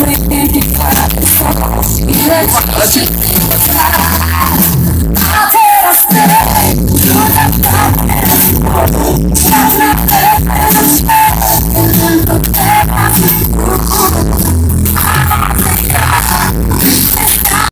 Free I'll take a step.